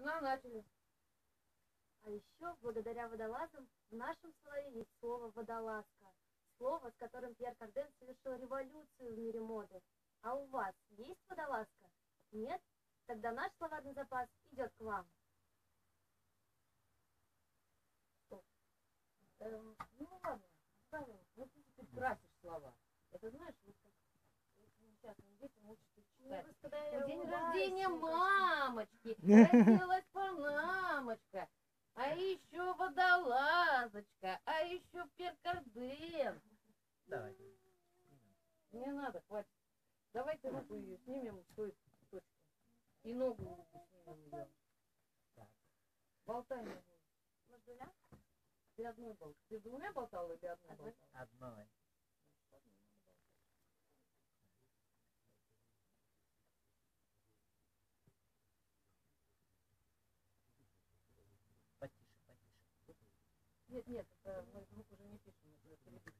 Тишина, начали. А еще, благодаря водолазам, в нашем словаре есть слово «водолазка». Слово, с которым Пьер Карден совершил революцию в мире моды. А у вас есть водолазка? Нет? Тогда наш словарный запас идет к вам. Эм, ну ладно, оставим. Ну ты красишь слова. Это знаешь, вот как Ну, День рождения мамочки, родилась панамочка, а еще водолазочка, а еще перкарден. Давай. Не надо, хватит. Давайте руку ее снимем с той точки. И ногу снимем ее. Болтай ногу. Ты одной болтал. Ты двумя болтал или одной Одной. болтал? Одной. Нет, нет, это мы звук уже не пишем, это перепишем.